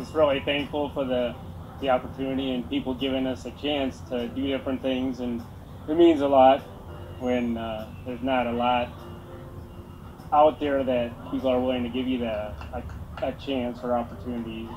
just really thankful for the the opportunity and people giving us a chance to do different things, and it means a lot when uh, there's not a lot out there that people are willing to give you the a, a chance or opportunity.